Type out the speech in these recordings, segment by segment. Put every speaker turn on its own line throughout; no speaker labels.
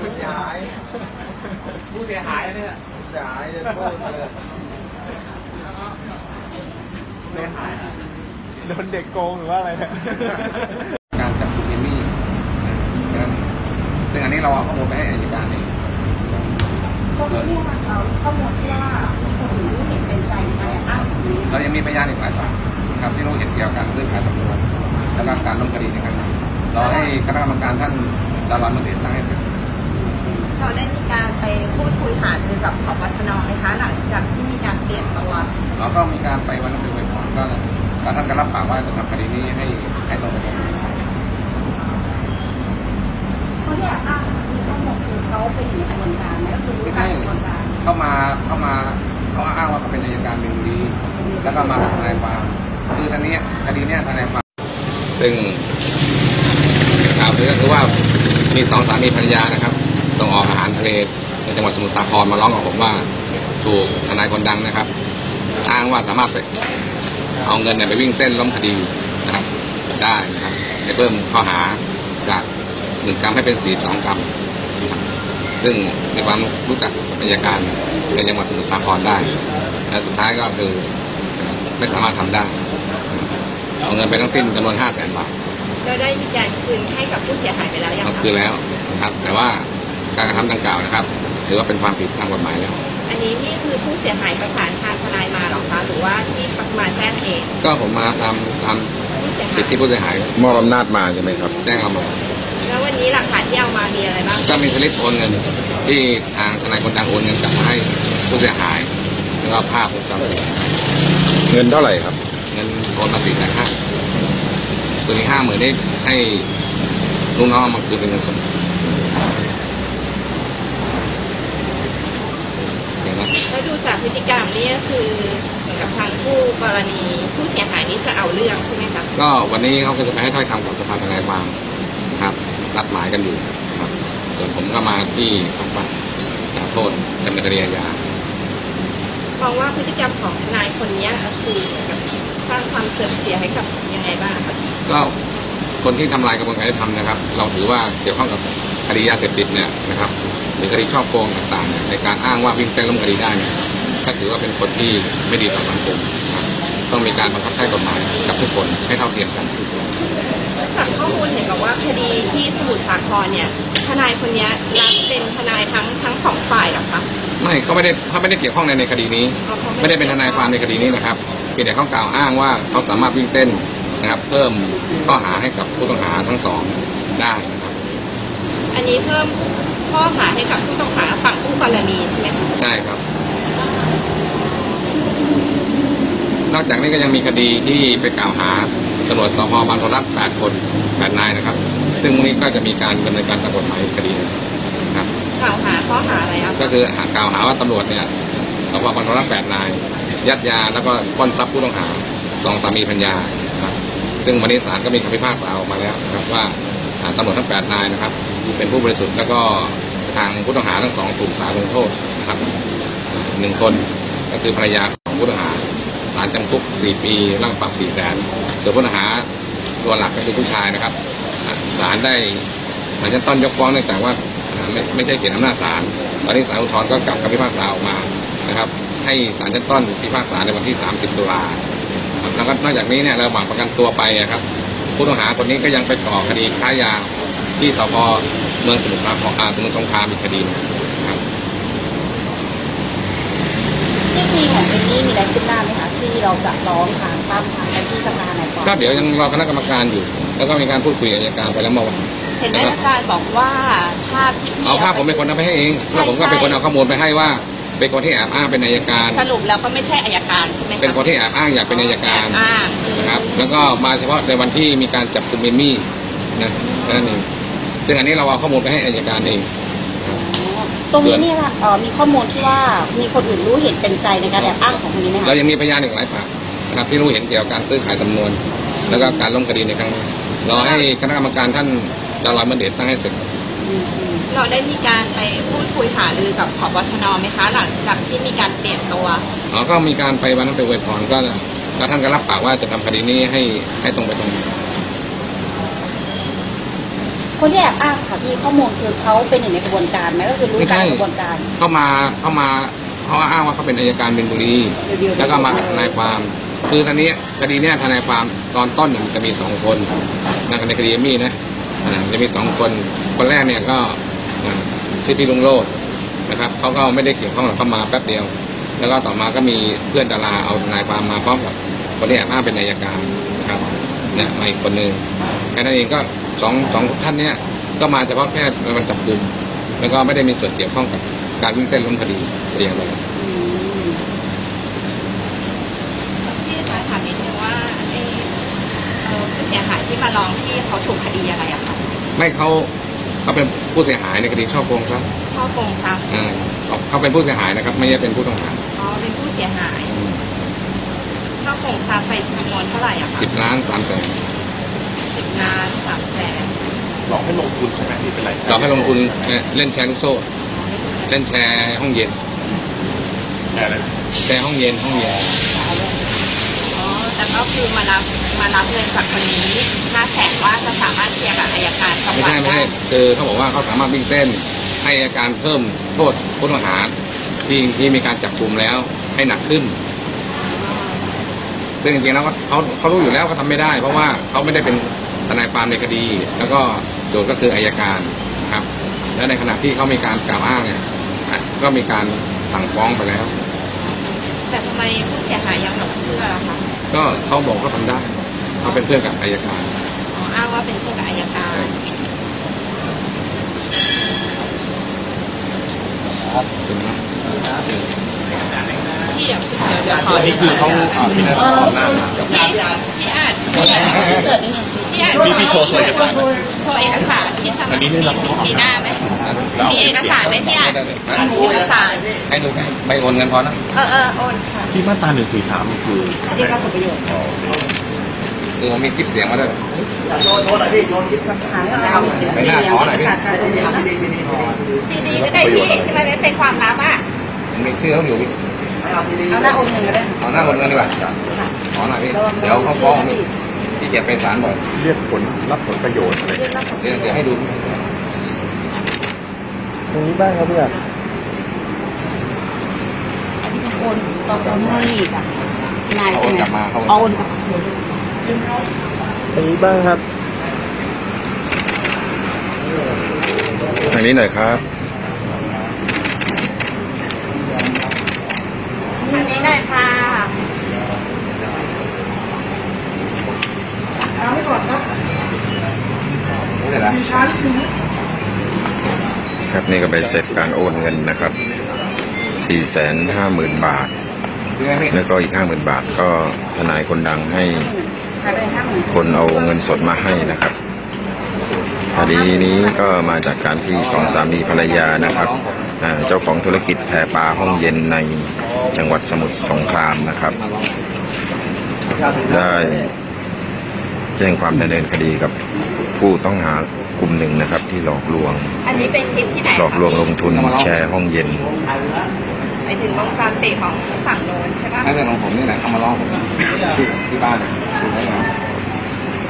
ผู้เสียหาย
ผู้เสียหายเนี่ย
ผู้เสียหายเดินโทษเลย
เสียหาย
โดนเด็กโกงหรือว่าอะไรเนี่ย
การจับกุมเอมี่ซึ่งอันนี้เราเอาข้อมูลไปให้อายการเอง
ตรงนี้เนี่ยค่ะเราข้อมูลที่ว่าคนรู้เห็นเป็นใจในอ้าง
เรายังมีพยานอีกหลายปากครับที่รู้เห็นเกี่ยวกับการซื้อขายสำนวนและการล้มคดีในครั้งนี้ รอให้คณะกรรมการท่านดารอนมาเดชตั้งให้เสร็จ
เราได้มีการไปพูดคุยหารือกับผบชนไหมคะหลังจากที่มีการเปลี่ยนตัว
เราก็มีการไปวันนั้นไปไว้ก่อนก็ท่านก็รับปากว่าจะทำคดีนี้ให้ให้ตรงไปตรงมา
เขาเนี่ยอ้างคือทั้งหมดคือเขาเป็นอยู่ในกระบวนการไหมก็คือรู้
ไม่
จัก
ใช่
กระบวนการ
เข้ามาเข้ามาเขาอ้างว่าเขาเป็นอัยการเป็นดี แล้วก็มากับทนายความคืออันนี้คดีเนี้ยทนายความซึ่ง ข่าวคือก็คือว่ามีสองสามีภรรยานะครับส่งออกอาหารทะเลในจังหวัดสมุทรสาครมาร้องกับผมว่าถูกทนายคนดังนะครับอ้างว่าสามารถไปเอาเงินเนี่ยไปวิ่งเต้นล้มคดีนะครับ ได้นะครับให้เพิ่มข้อหาจากหนึ่งกรรมให้เป็นสี่สองกรรมซึ่งมีความรู้จักบอัยการในจังหวัดสมุทรสาครได้ และสุดท้ายก็คือไม่สามารถทำได้ เอาเงินไปทั้งสิ้นจำนวนห้าแสนบาท
เราได้มีการคืนให้กับผู้เสียหายไปแล้วยัง
เอา
คะ
คืนแล้วนะครับ แต่ว่าการกระทำดังกล่าวนะครับถือว่าเป็นความผิดทางกฎหมายแล้ว
อันนี้นี่คือผู้เสียหายประสานทางทนายมาหรอคะหรือว่าที่มาแจ้งเอง
ก็ผมมาตามตาม
ผู้เสียหา
สิทธิ
ย
ผู้เสียหาย
มอบอำนาจมาใช่ไหมครับ
แจ้งเอามา
แล้ววันนี้หลักฐานที่เอามามีอะไรบ้าง
ก็มีสลิปโอนเงินที่ทางทนายคนดังโอนเงินกลับมาให้ผู้เสียหายแล้วก็ภาพวงจรปิด
เงินเท่าไหร่ครับ
เงินโอนมาสี่แสนห้า ส่วนอีกห้าหมื่นนี่ให้ลูกน้องเอามาคืนเป็นเงินสดเห็นไหม
แล้วดูจากพฤติกรรมนี่ก็คือเหมือนกับทางผู้กรณีผู้เสียหายนี่จะเอาเรื่องใช่ไหมคะ
ก็วันนี้เขาก็จะไปให้ถ้อยคำกับสภาทนายความนะครับนัดหมายกันอยู่ครับส่วนผมก็มาที่ท้องปากโทษดำเนินคดีอาญาม
องว่าพฤติกรรมของนายคนนี้คือเหมือนกับสร้างความเสื่อมเสียให้กับยังไงบ้างคะ
ก็คนที่ทำลายกระบวนการยุติธรรมนะครับ เราถือว่าเกี่ยวข้องกับคดียาเสพติดเนี่ยนะครับหรือคดีช่อโกงต่างๆเนี่ยในการอ้างว่าวิ่งเต้นล้มคดีได้เนี่ยก็ถือว่าเป็นคนที่ไม่ดีต่อสังคมนะครับต้องมีการบังคับใช้กฎหมายกับทุกคนให้เท่าเทียมกัน
จากข้อมูลเห็นบอกว่าคดีที่สมุทรสาครเนี่ยทนายคนนี้รับเป็นทนายทั้งทั้งสองฝ่ายเหรอคะ
ไม่เขาไม่ได้เขาไม่ได้เกี่ยวข้องในในคดีนี้
อ๋อเขา
ไม่ได้เป็นทนายความในคดีนี้นะครับเพียงแต่เขากล่าวอ้างว่าเขาสามารถวิ่งเต้น นะครับ เพิ่มข้อหาให้กับผู้ต้องหาทั้งสองได้นะครับ
อันนี้เพิ่มข้อหาให้กับผู้ต้องหาฝั่งผู้กรณีใช่ไหมคะ
ใช่ครับ นอกจากนี้ก็ยังมีคดีที่ไปกล่าวหาตำรวจสพบางทรัฐ8คน8นายนะครับ ซึ่งพรุ่งนี้ก็จะมีการดำเนินการตามกฎหมายอีกคดีหนึ่งนะครับ
กล่าวหาข้อหาอะไรครับ
ก็คือหากล่าวหาว่าตำรวจเนี่ยสพบางทรัฐ8นาย ยัดยาแล้วก็ปล้นทรัพย์ผู้ต้องหาสองสามีพัญญานะครับ ซึ่งวันนี้ศาลก็มีคำพิพากษาออกมาแล้วนะครับว่าตำรวจทั้ง 8 นายนะครับ เป็นผู้บริสุทธิ์แล้วก็ทางผู้ต้องหาทั้งสองถูกศาลลงโทษนะครับหนึ่งคนก็คือภรรยาของผู้ต้องหาศาลจำคุก 4 ปีร่างปรับ4แสนส่วนผู้ต้องหาตัวหลักก็คือผู้ชายนะครับอ่าศาลได้ศาลชั้นต้นยกฟ้องเนื่องจากว่าไม่ไม่ใช่เขียนอำนาจศาลตอนนี้ศาลอุทธรณ์ก็กลับคำพิพากษาออกมานะครับ ให้ศาลชั้นต้นพิพากษาในวันที่ 30 ตุลาครับ แล้วก็นอกจากนี้เนี่ยระหว่างประกันตัวไปอะครับผู้ต้องหาคนนี้ก็ยังไปก่อคดีค้ายาที่สพเมืองสมุทรสาครอ่าสมุทรสงครามอีกคดีหนึ่งครับ
ที่คดีของเอมมี่มีอะไรขึ้นหน้าไหมคะที่เราจะร้องทางตามทางไปที่สภาไหนก่อน
ก็เดี๋ยวยังรอคณะกรรมการอยู่ แล้วก็มีการพูดคุยกับอัยการไปแล้วเมื่อวาน
เห็นได้อาจารย์บอกว่าภาพที่พี่
เอาภาพผมเป็นคนเอาไปให้เองแล้วผมก็เป็นคนเอาข้อมูลไปให้ว่า เป็นคนที่แอบอ้างเป็นอัยการ
สรุปแล้วก็ไม่ใช่อายการใช่ไหมะ
เป็นคนที่แอบอ้างอยากเป็นอัยการ
แอบอ้าง
นะครับแล้วก็มาเฉพาะในวันที่มีการจับกุมเอมมี่นะนั่นเองซึ่งอันนี้เราเอาข้อมูลไปให้อัยการเอง
ตรงนี้เนี่ยเอ่อมีข้อมูลที่ว่ามีคนอื่นรู้เห็นเป็นใจในการแอบอ้างของคนนี้ไหม
เรา
คะ
ยังมีพยานอีกหลายปากนะครับที่รู้เห็นเกี่ยวกับการซื้อขายสำนวน แล้วก็การล้มคดีในครั้งนี้รอให้คณะกรรมการท่านดารอยมเดชตั้งให้เสร็จ
เราได้มีการไปพูดคุยหารือกับผบชนไหมคะหลังจากที่มีการเปลี่ยนตัว
อ๋อก็มีการไปวันนั้นไปอวยพรก็ก็ท่านก็รับปากว่าจะทำคดีนี้ให้ให้ตรงไปตรงมา
คนที่แอบอ้างค่ะพี่ข้อมูลคือเขาเป็นหนึ่งในกระบวนการไหมก็คือรู้
ไม่
จัก
ใช่
กระบวนการ
เข้ามาเข้ามาเขาอ้างว่าเขาเป็นอายการเป็นบุรี
เดี๋ยวๆ
แล้วก็มากับทนายความ คือตอนนี้คดีเนี้ยทนายความตอนต้นเนี่ยมันจะมีสองคนนะในคดีเอมมี่นะอ่าจะมีสองคนคนแรกเนี่ยก็อ่า ชื่อพี่ลุงโลดนะครับเขาก็ไม่ได้เกี่ยวข้องหรอกเขามาแป๊บเดียว แล้วก็ต่อมาก็มีเพื่อนดาราเอาทนายความมาพร้อมกับคนที่แอบอ้างเป็นอายการนะครับเนี่ยมาอีกคนหนึ่งแค่นั้นเองก็สองสองท่านเนี่ยก็มาเฉพาะแค่มันจับกลุ่มแล้วก็ไม่ได้มีส่วนเกี่ยวข้องกับการวิ่งเต้นล้มคดีเรียงเลย
อืม
พี่คะถามนิดนึงว่าไอ้เอ่อผู้เสียหายที่มาร้องที่เขาถูกคดีอะไรอะคะ
ไม่เขา เขาเป็นผู้เสียหายในคดีช่อโกงทรัพย์
ช่อโกงทรัพย์
อ่าเขาเป็นผู้เสียหายนะครับ ไม่ใช่เป็นผู้ต้องหา
อ๋อเป็นผู้เสียหายช่อโกงทรัพย์ไปจำนวนเท่าไหร่อะคะ
สิบล้านสามแสน
สิบล้านสามแสน
หลอกให้ลงทุนใช่ไหมที่เป็นไร
เราให้ลงทุนเอ่อเล่นแชร์ลูกโซ่ เล่นแชร์ห้องเย็น
แค่อะไร
แชร์ห้องเย็นห้องเย็น
อ๋อแต่ก็คือมารับมารับเงินจากคนนี้ห้าแสนว่าจะสามารถเคลียร์กับอายการจัง
ไม่
หวัด
ใช่ไม่
ได้
ใช่คือเขาบอกว่าเขาสามารถวิ่งเต้นให้อาการเพิ่มโทษผู้ต้องหาที่ที่มีการจับกลุ่มแล้วให้หนักขึ้น ซึ่งจริงๆแล้วก็เขาเขารู้อยู่แล้วเขาทำไม่ได้ เพราะว่าเขาไม่ได้เป็นทนายความในคดี แล้วก็โจทย์ก็คืออายการนะครับ และในขณะที่เขามีการกล่าวอ้างเนี่ยอะก็มีการสั่งฟ้องไปแล้ว
แต่ทำไมผู้เสียหายยังหลงเชื่อล่ะคะ
ก็เขาบอกเขาทำได้เขาเป็นเพื่อนกับอายการ
อ๋ออ้างว่าเป็นผู้กับอายการ
ถึงนะ
พี่อะเดี๋ยวเดี๋ยวขอ
นี่คือเขาอ่าพี่นัทขอหน้ามา
พี่พี่อาจพี่อาจ
เสิร์ฟนิดนึง
พี่อาจ
พี่พี่โชว์โชว์เอกสาร
โชว์เอกสารที่สมัคร
อันนี้ไม่รับ
มีหน้าไหม มีเอกสารไหมพี่อาจเอกสาร
ให้ดูไม่โอนเงินพอนะ
เออเออโอนค่ะ
ที่มาตราหนึ่งสี่สามคือ
เรียกรับผลประโยชน์
คือมีคลิปเสียงมาด้วย
หาเอาเสียง
ไปหน้าขอหน่อยพี่
เอกสารการโอนเงิน
ซีดีก็ได้พี่ที่มันเป็นความลับอะ
มีชื่อเขาอยู่
เอาหน้าโอนเงินก็ได้
เอาหน้าโอนเงินดีกว่าขอหน่อยพี่เดี๋ยวเขาฟ้องพี่ที่เก็บไปศาลบ่อย
เรียกผลรับผลประโยชน์อะไร
เรียกรับผล
เดี๋ยวเดี๋ยวให้ดู
ตรงนี้บ้างครับเพื่อน
โอนตอนโอนให้กับนาย
เขาโอ
ใช่
น
ไหม
กลับมาเขา
เอาโอนกลับ
ตรงนี้บ้างครับทางนี้หน่อยครับ
อันนี้ได้ค่ะ
เสร็จแล้ว
ครับนี่ก็ใบเสร็จการโอนเงินนะครับสี่แสนห้าหมื่นบาท แล้วก็อีกห้าหมื่นบาทก็ทนายคนดังให้คนเอาเงินสดมาให้นะครับคดีนี้ก็มาจากการที่สองสามีภรรยานะครับเจ้าของธุรกิจแพปลาห้องเย็นในจังหวัดสมุทรสงครามนะครับ ได้แจ้งความดำเนินคดีกับผู้ต้องหา กลุ่มหนึ่งนะครับ ที่หลอกลวง
อันนี้เป็นคลิปที่ไหน
หลอกลวงลงทุนแชร์ห้องเย็น
ไปถึงวงจรปิดของฝั่งโน้นใช่ปะ
ให้เรื่องของผมนี่แหละเขามาร้องผมที่ที่บ้านถูกไหมครับ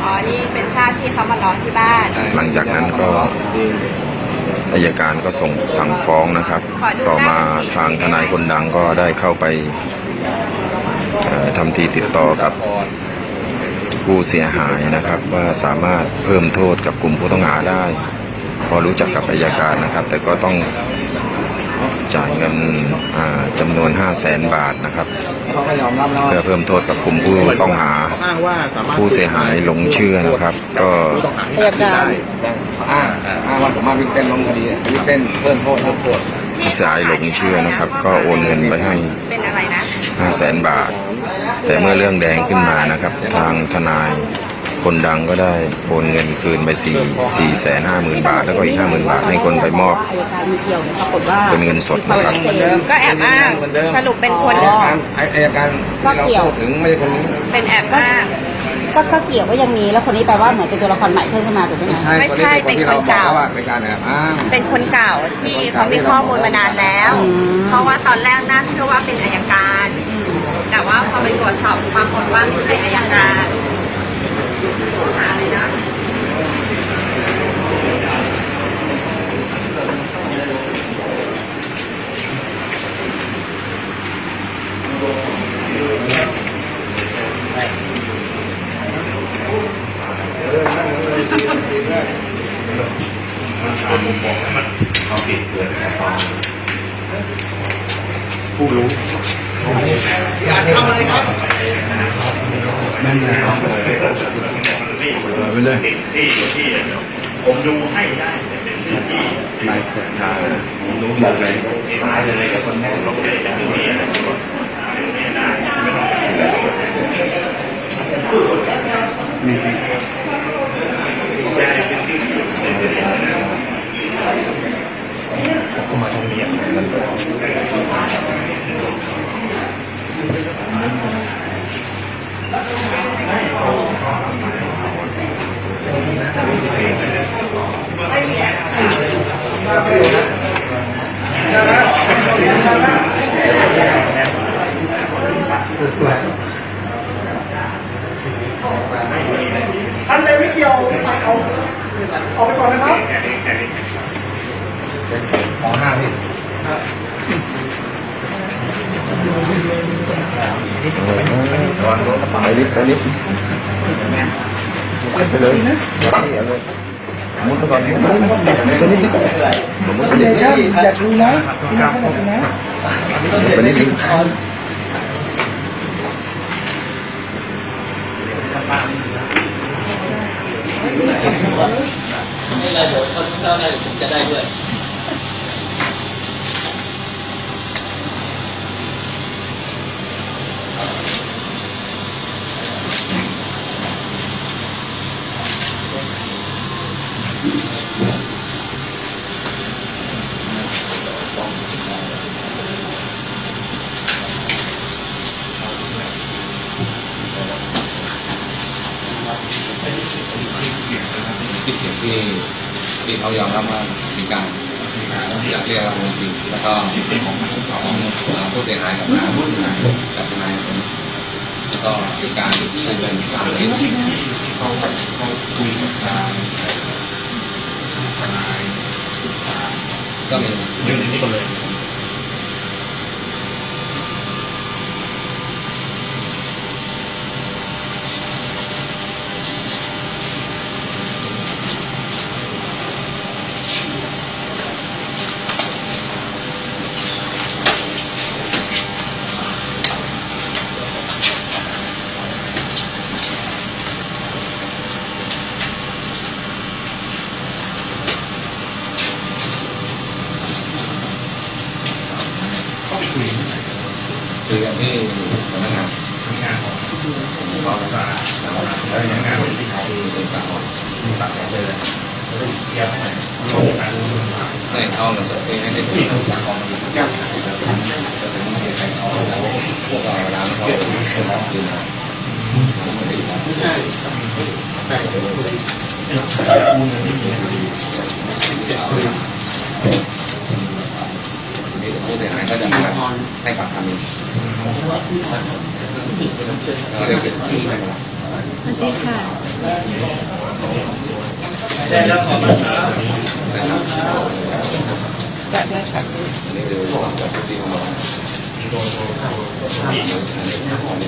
อ๋อ นี่เป็นภาพที่เขามาร้องที่บ้าน
หลังจากนั้นก็อายการก็ส่งสั่งฟ้องนะครับ ต่อมาทางทนายคนดังก็ได้เข้าไปเอ่อทำทีติดต่อกับ ผู้เสียหายนะครับ ว่าสามารถเพิ่มโทษกับกลุ่มผู้ต้องหาได้ พอรู้จักกับอายการนะครับ แต่ก็ต้องจ่ายเงินอ่าจำนวน 5 0 0แสนบาทนะครับ
เขาก็ยอมรับแล้ว
เพื่อเพิ่มโทษกับกลุ่มผู้ต้องหา
อ้างว่าสามารถ
ผู้เสียหายหลงเชื่อนะครับ ก็
ผู้ต้องหาให้หนักขึ้นได้
อ้างอ้างว่าสามารถวิ่งเต้นล้มคดีวิ่งเต้นเพิ่มโทษเพิ่มโทษ
ผู้เสียหายหลงเชื่อนะครับ ก็โอนเงินไปให้
เป็นอะไรนะ
5 0 0แสนบาท แต่เมื่อเรื่องแดงขึ้นมานะครับ ทางทนายคนดังก็ได้โอนเงินคืนไป4 4แสนห้าหมื่นบาท แล้วก็อีก50,000บาทให้คนไปมอบ
อายการมีเกี่ยวเนี่ยปรากฏว่า
เป็นเงินสดนะครับ
ก็แอบอ้าง
เหมือนเดิม
สรุปเป็นคน
อายการอายการที่เราพูดถึงไม่ใช่คนนี้
เป็นแอบอ้าง
ก็ก็เกี่ยวก็ยังมีแล้วคนนี้แปลว่าเหมือนเป็นตัวละครใหม่เพิ่มขึ้นมาถูกไหม
ไม่
คะ
ใช่
ไม่ใช่
คนที่เรา
เป็นคน
บอก
เก่า
ว่าเป็นการแอบอ้าง
เป็นคนเก่าที่เขามีข้อมูลมานานแล้ว เพราะว่าตอนแรกน่าเชื่อว่าเป็นอายการ ปรากฏว่าไม่ใช่อายการหาเลยนะ
คนมุมมองมันเขาปลี่เกินผู้รู้ทำอะไรครับ ไปเลย
ผมดูให้ได้เป็นชื่อที่
นายเกิดชาผมรู้หมดเลย
ตายเลยกับคนแม่เราเลยจะมีอะไรไม่ได้ไม่ต้องย้ายเป็นชื่อ
ไปนิดไปนิดไปเลยมุดไปก่อนมุดไปนิดนิดมุดไปนิดนิด
อย่าชูนะพี่น้องอย่าชูนะ
ไปนิด นิด
คิดเห็นที่ ที่เขายอมรับว่ามีการอยากเรียกรับเงินจริงแล้วก็ของของผู้เสียหายกับทางผู้เสียหายกับทนายผมแล้วก็มีการที่เป็นตามที่เขาเขาคุยกับทางทนายก็มีหนึ่งในนี้คนเลย คุยกันที่สำนักงานทำงานของเขาแล้วยังงานที่เขาคือส่วนกลางของตัดเลยเชียร์ให้ให้เอาเงินสดไปให้ได้ที่เขาจากกองทุนพวกเราเวลาเขาเป็นน้องยืนมาผู้เสียหายก็จะมาให้ปากคำเองเรา ได้เป็นที่ไปแล้ว
ได้แล้วขอบคุณครับ
นะครับนี่คือที่ของเรา
ไปที่กองไหนอะ
ห้องห้